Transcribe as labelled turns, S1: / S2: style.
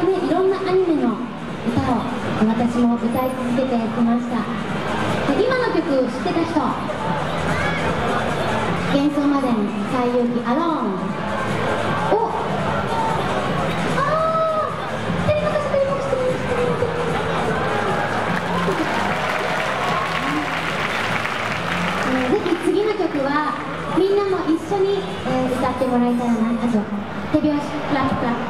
S1: いろんなアニメの歌を私も歌い続けてきました。で今の曲知ってた人幻想までに西遊記アローン。おあー照れ隠し照れ隠し照れ隠し照れ隠しえーぜひ次の曲はみんなも一緒に、えー歌ってもらいたいな。あと手拍子クラップクラップ。